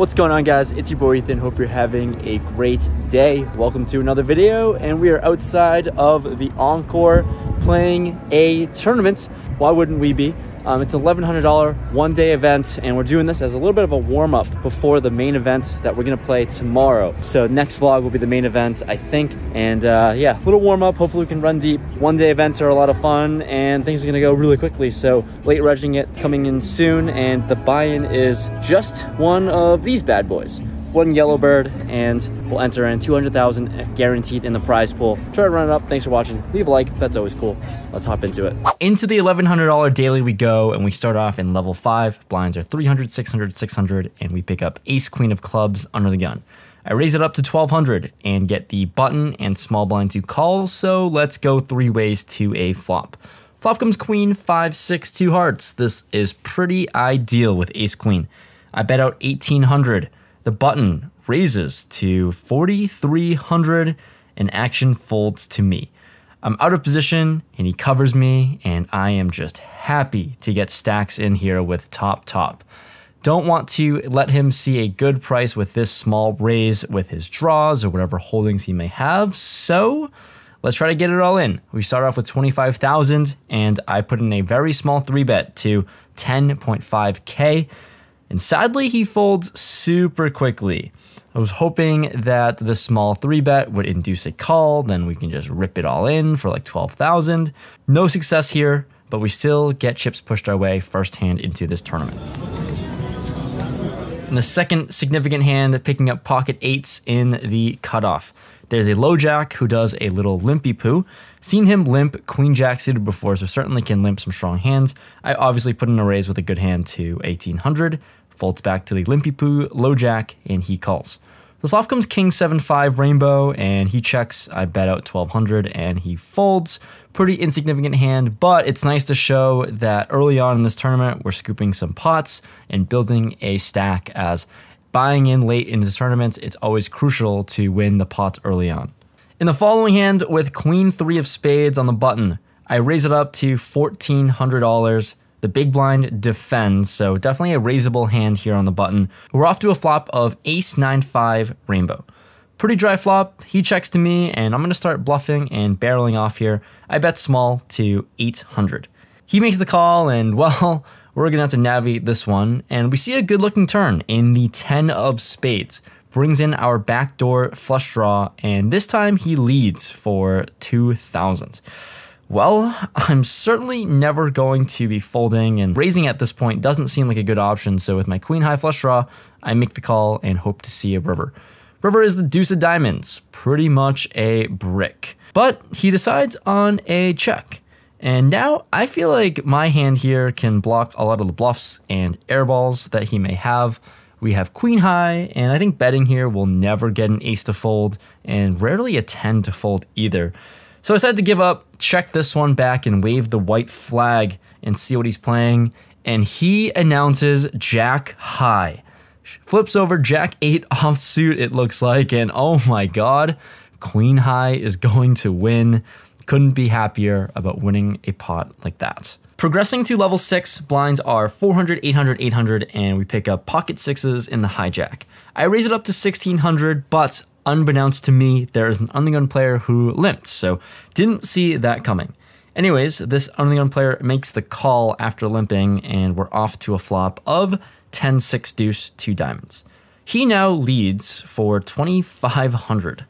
What's going on guys? It's your boy Ethan. Hope you're having a great day. Welcome to another video and we are outside of the Encore playing a tournament. Why wouldn't we be? Um, it's $1,100 one day event, and we're doing this as a little bit of a warm up before the main event that we're gonna play tomorrow. So, next vlog will be the main event, I think. And uh, yeah, a little warm up. Hopefully, we can run deep. One day events are a lot of fun, and things are gonna go really quickly. So, late regging it coming in soon, and the buy in is just one of these bad boys one yellow bird, and we'll enter in 200,000 guaranteed in the prize pool. Try to run it up. Thanks for watching. Leave a like. That's always cool. Let's hop into it. Into the $1,100 daily we go, and we start off in level 5. Blinds are 300, 600, 600, and we pick up Ace Queen of Clubs under the gun. I raise it up to 1200 and get the button and small blind to call, so let's go three ways to a flop. Flop comes Queen, five, six, two hearts. This is pretty ideal with Ace Queen. I bet out 1800 the button raises to 4,300 and action folds to me. I'm out of position and he covers me, and I am just happy to get stacks in here with top top. Don't want to let him see a good price with this small raise with his draws or whatever holdings he may have. So let's try to get it all in. We start off with 25,000 and I put in a very small three bet to 10.5k. And sadly, he folds super quickly. I was hoping that the small three bet would induce a call, then we can just rip it all in for like 12,000. No success here, but we still get chips pushed our way firsthand into this tournament. In the second significant hand, picking up pocket eights in the cutoff. There's a low jack who does a little limpy poo. Seen him limp queen jack suited before, so certainly can limp some strong hands. I obviously put in a raise with a good hand to 1800 folds back to the Limpy Poo, low jack, and he calls. The flop comes King 7-5 Rainbow, and he checks. I bet out 1200, and he folds. Pretty insignificant hand, but it's nice to show that early on in this tournament, we're scooping some pots and building a stack as buying in late in the tournaments, it's always crucial to win the pots early on. In the following hand, with Queen 3 of Spades on the button, I raise it up to $1,400. The big blind defends, so definitely a raisable hand here on the button. We're off to a flop of ace 9-5 rainbow. Pretty dry flop, he checks to me, and I'm gonna start bluffing and barreling off here. I bet small to 800. He makes the call, and well, we're gonna have to navigate this one, and we see a good looking turn in the 10 of spades. Brings in our backdoor flush draw, and this time he leads for 2,000. Well, I'm certainly never going to be folding, and raising at this point doesn't seem like a good option, so with my queen high flush draw, I make the call and hope to see a river. River is the deuce of diamonds, pretty much a brick. But he decides on a check. And now I feel like my hand here can block a lot of the bluffs and airballs that he may have. We have queen high, and I think betting here will never get an ace to fold, and rarely a 10 to fold either. So I decided to give up, check this one back, and wave the white flag and see what he's playing. And he announces Jack High. Flips over Jack 8 offsuit, it looks like, and oh my god, Queen High is going to win. Couldn't be happier about winning a pot like that. Progressing to level 6, blinds are 400, 800, 800, and we pick up pocket sixes in the hijack. I raise it up to 1600, but unbeknownst to me, there is an undergun player who limped, so didn't see that coming. Anyways, this undergun player makes the call after limping, and we're off to a flop of 10 6 deuce 2 diamonds. He now leads for 2500.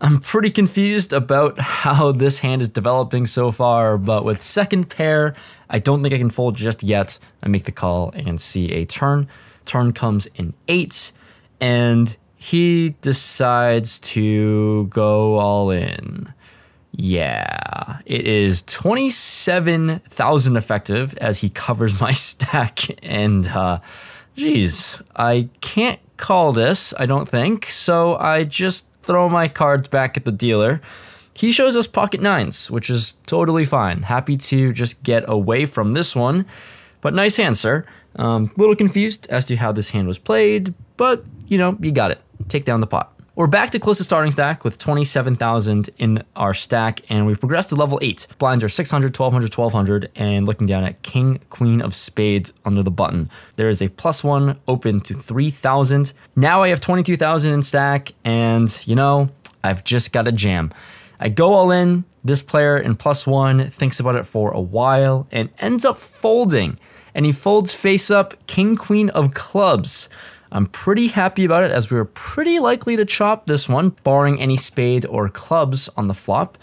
I'm pretty confused about how this hand is developing so far, but with second pair, I don't think I can fold just yet. I make the call and see a turn. Turn comes in 8, and he decides to go all in. Yeah, it is 27,000 effective as he covers my stack. And, uh, geez, I can't call this, I don't think. So I just throw my cards back at the dealer. He shows us pocket nines, which is totally fine. Happy to just get away from this one. But nice hand, sir. Um, little confused as to how this hand was played, but you know, you got it take down the pot. We're back to close to starting stack with 27,000 in our stack, and we've progressed to level 8. Blinds are 600, 1200, 1200, and looking down at King, Queen of Spades under the button. There is a plus one open to 3,000. Now I have 22,000 in stack, and you know, I've just got a jam. I go all in. This player in plus one thinks about it for a while and ends up folding. And he folds face up King Queen of Clubs. I'm pretty happy about it as we are pretty likely to chop this one, barring any spade or clubs on the flop.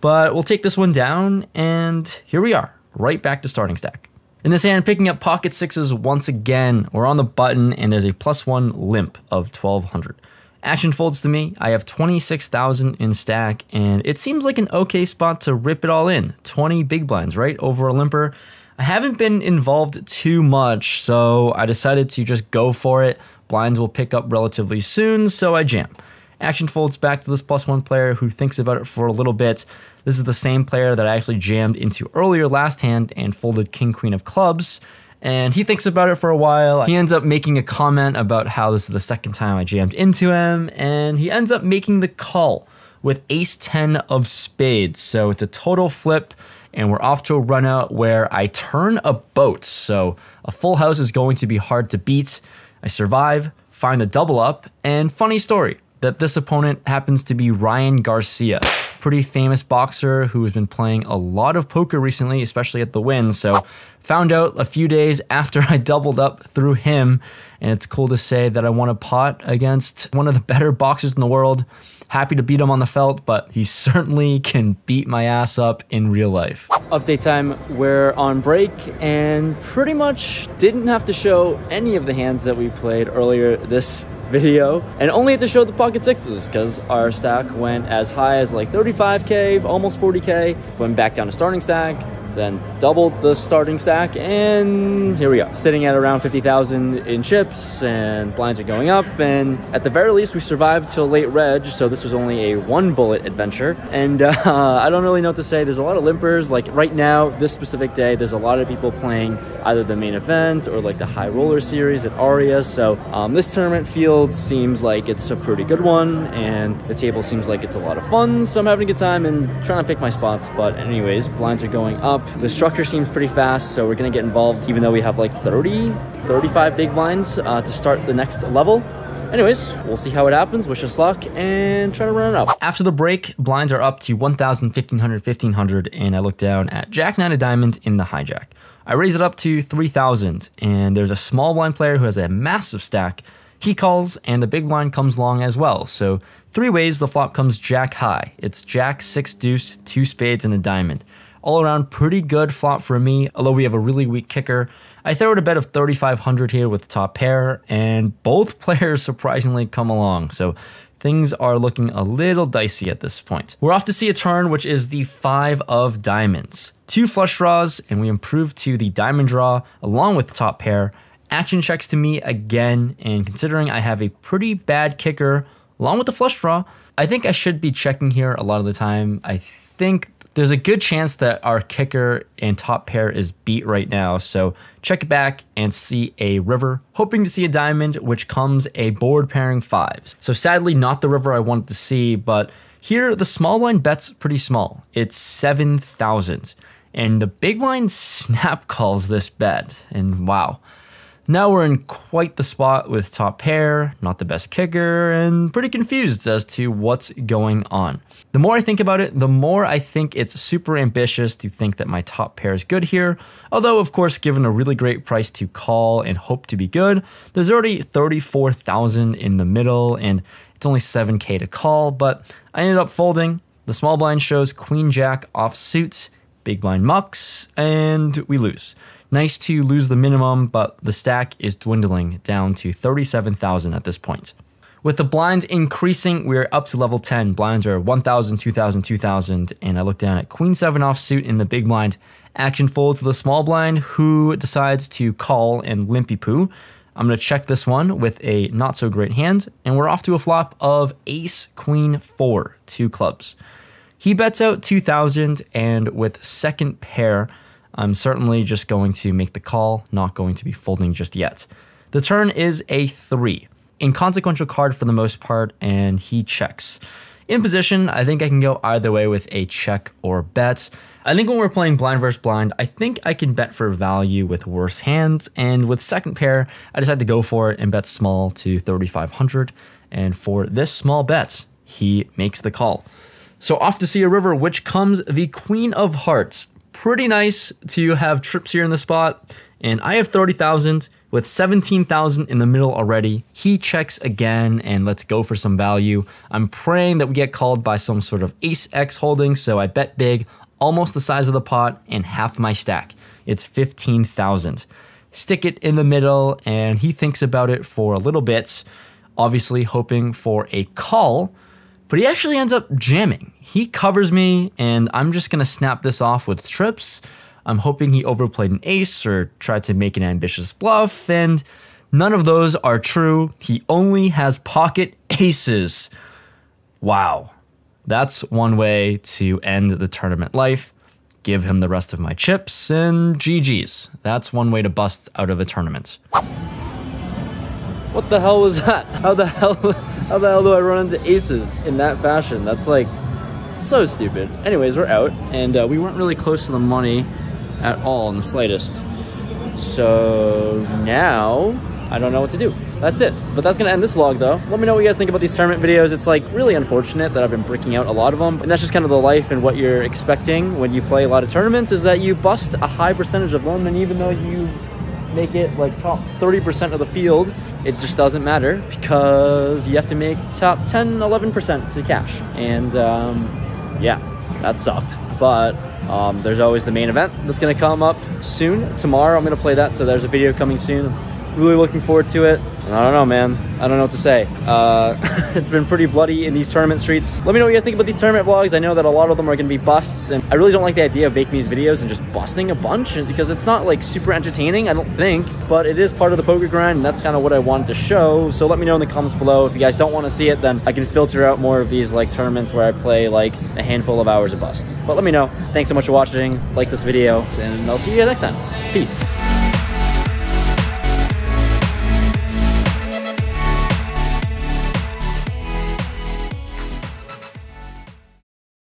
But we'll take this one down, and here we are, right back to starting stack. In this hand, picking up pocket sixes once again. We're on the button, and there's a plus one limp of 1200. Action folds to me. I have 26,000 in stack, and it seems like an okay spot to rip it all in. 20 big blinds, right? Over a limper. I haven't been involved too much, so I decided to just go for it. Blinds will pick up relatively soon, so I jam. Action folds back to this plus one player who thinks about it for a little bit. This is the same player that I actually jammed into earlier last hand and folded king queen of clubs. And he thinks about it for a while. He ends up making a comment about how this is the second time I jammed into him, and he ends up making the call with ace 10 of spades. So it's a total flip and we're off to a run out where I turn a boat. So a full house is going to be hard to beat. I survive, find the double up, and funny story that this opponent happens to be Ryan Garcia, pretty famous boxer who has been playing a lot of poker recently, especially at the Wynn. So found out a few days after I doubled up through him, and it's cool to say that I won a pot against one of the better boxers in the world. Happy to beat him on the felt, but he certainly can beat my ass up in real life. Update time, we're on break and pretty much didn't have to show any of the hands that we played earlier this video and only had to show the pocket sixes because our stack went as high as like 35k, almost 40k, went back down to starting stack, then doubled the starting stack, and here we are, sitting at around 50,000 in chips, and blinds are going up, and at the very least, we survived till late reg, so this was only a one bullet adventure, and uh, I don't really know what to say. There's a lot of limpers, like right now, this specific day, there's a lot of people playing either the main event or like the high roller series at Aria, so um, this tournament field seems like it's a pretty good one, and the table seems like it's a lot of fun, so I'm having a good time and trying to pick my spots, but anyways, blinds are going up, the structure seems pretty fast, so we're gonna get involved even though we have like 30, 35 big blinds uh, to start the next level. Anyways, we'll see how it happens. Wish us luck and try to run it up. After the break, blinds are up to 1,000, 1,500, 1,500, and I look down at Jack 9 of Diamond in the hijack. I raise it up to 3,000, and there's a small blind player who has a massive stack. He calls, and the big blind comes along as well. So, three ways the flop comes Jack high. It's Jack, six deuce, two spades, and a diamond. All around, pretty good flop for me, although we have a really weak kicker. I throw it a bet of 3,500 here with the top pair, and both players surprisingly come along. So things are looking a little dicey at this point. We're off to see a turn, which is the five of diamonds. Two flush draws, and we improve to the diamond draw along with the top pair. Action checks to me again, and considering I have a pretty bad kicker along with the flush draw, I think I should be checking here a lot of the time. I think there's a good chance that our kicker and top pair is beat right now. So check back and see a river, hoping to see a diamond, which comes a board pairing fives. So sadly, not the river I wanted to see, but here the small line bet's pretty small. It's 7,000. And the big line snap calls this bet. And wow. Now we're in quite the spot with top pair, not the best kicker, and pretty confused as to what's going on. The more I think about it, the more I think it's super ambitious to think that my top pair is good here. Although, of course, given a really great price to call and hope to be good, there's already 34,000 in the middle and it's only 7k to call, but I ended up folding. The small blind shows queen jack off suit, big blind mucks, and we lose. Nice to lose the minimum, but the stack is dwindling down to 37,000 at this point. With the blinds increasing, we're up to level 10. Blinds are 1,000, 2,000, 2,000, and I look down at Queen 7 offsuit in the big blind. Action folds to the small blind, who decides to call and limpy poo. I'm going to check this one with a not so great hand, and we're off to a flop of Ace Queen 4, two clubs. He bets out 2,000, and with second pair, I'm certainly just going to make the call, not going to be folding just yet. The turn is a 3. Inconsequential card for the most part, and he checks. In position, I think I can go either way with a check or bet. I think when we're playing blind versus blind, I think I can bet for value with worse hands, and with second pair, I decided to go for it and bet small to 3,500. And for this small bet, he makes the call. So off to see a river, which comes the Queen of Hearts. Pretty nice to have trips here in the spot, and I have 30,000 with 17,000 in the middle already. He checks again and let's go for some value. I'm praying that we get called by some sort of ace X holding, so I bet big, almost the size of the pot and half my stack. It's 15,000. Stick it in the middle and he thinks about it for a little bit, obviously hoping for a call, but he actually ends up jamming. He covers me and I'm just gonna snap this off with trips. I'm hoping he overplayed an ace or tried to make an ambitious bluff, and none of those are true. He only has pocket aces. Wow. That's one way to end the tournament life. Give him the rest of my chips and GG's. That's one way to bust out of a tournament. What the hell was that? How the hell how the hell do I run into aces in that fashion? That's like so stupid. Anyways, we're out and uh, we weren't really close to the money at all in the slightest. So now I don't know what to do. That's it. But that's gonna end this vlog though. Let me know what you guys think about these tournament videos. It's like really unfortunate that I've been breaking out a lot of them. And that's just kind of the life and what you're expecting when you play a lot of tournaments is that you bust a high percentage of them and even though you make it like top 30% of the field, it just doesn't matter because you have to make top 10, 11% to cash. And um, yeah, that sucked. But um, there's always the main event that's going to come up soon. Tomorrow I'm going to play that, so there's a video coming soon. Really looking forward to it. I don't know, man. I don't know what to say. Uh, it's been pretty bloody in these tournament streets. Let me know what you guys think about these tournament vlogs. I know that a lot of them are going to be busts, and I really don't like the idea of making these videos and just busting a bunch because it's not like super entertaining, I don't think, but it is part of the poker grind, and that's kind of what I wanted to show. So let me know in the comments below. If you guys don't want to see it, then I can filter out more of these like tournaments where I play like a handful of hours of bust. But let me know. Thanks so much for watching. Like this video, and I'll see you guys next time. Peace.